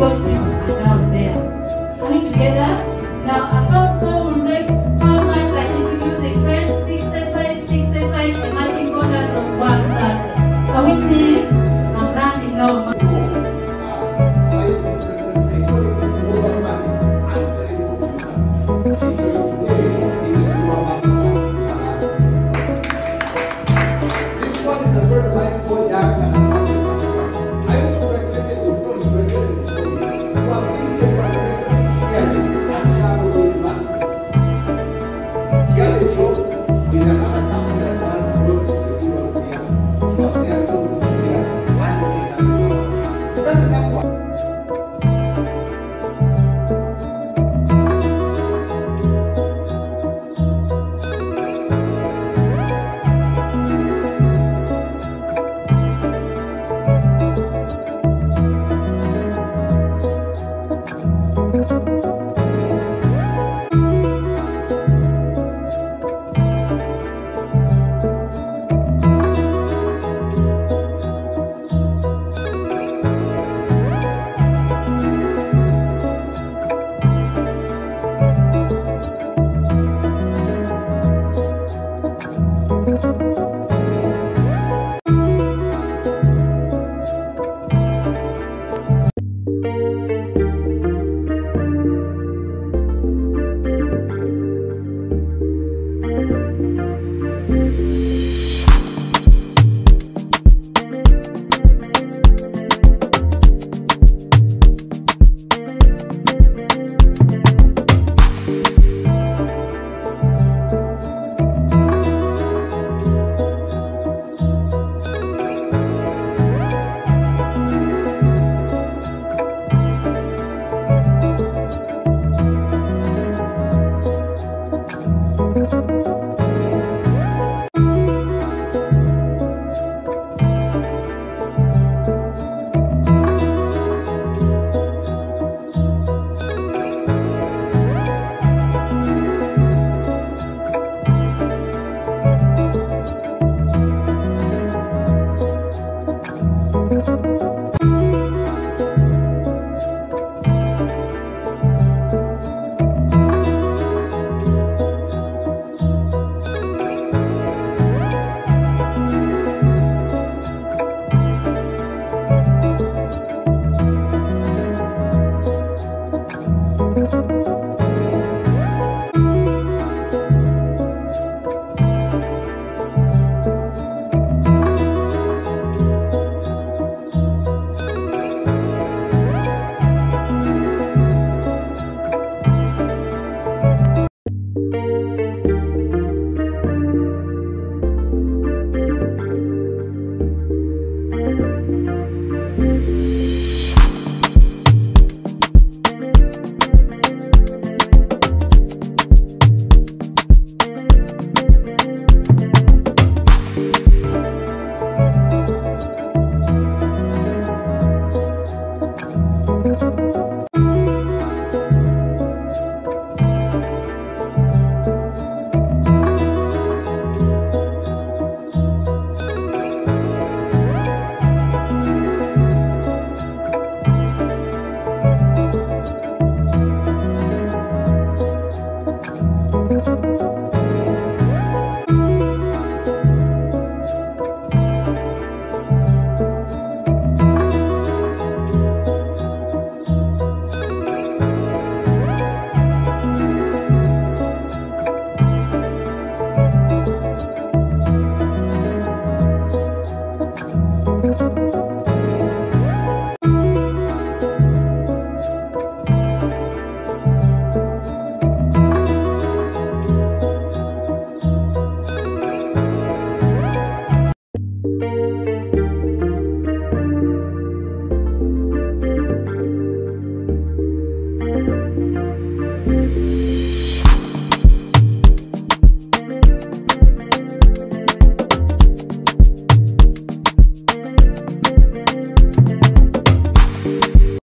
tiempos